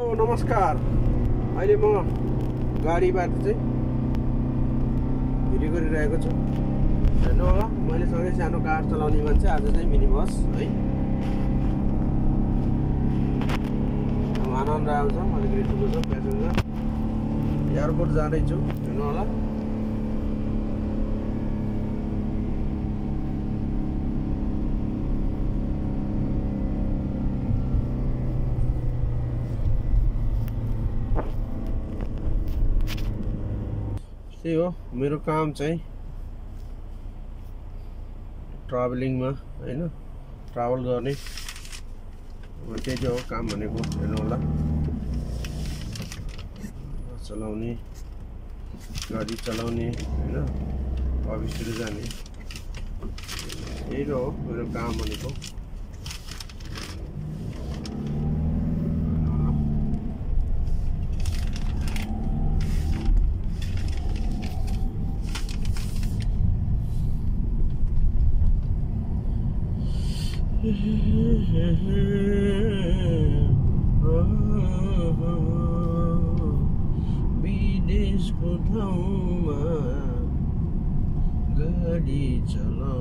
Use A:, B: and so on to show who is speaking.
A: नमस्कार। अहिले म गाडीबाट चाहिँ भिडियो गरिरहेको छु। हेर्नु होला मैले सँगै सानो कार चलाउने मान्छे आज चाहिँ मिनी बस है। आनन्द आउँछ अलिकति ठुलो छ प्यासेन्जर। एयरपोर्ट जाँदैछु हेर्नु होला। त्यही हो मेरो काम चाहिँ ट्राभलिङमा होइन? ट्राभल गर्ने। त्यही चाहिँ हो काम भनेको हेर्नु होला। चलाउने गाडी चलाउने होइन? अफिसतिर जाने। यही त हो मेरो काम भनेको। विदेशको ठाउँमा गाडी चलाउँदै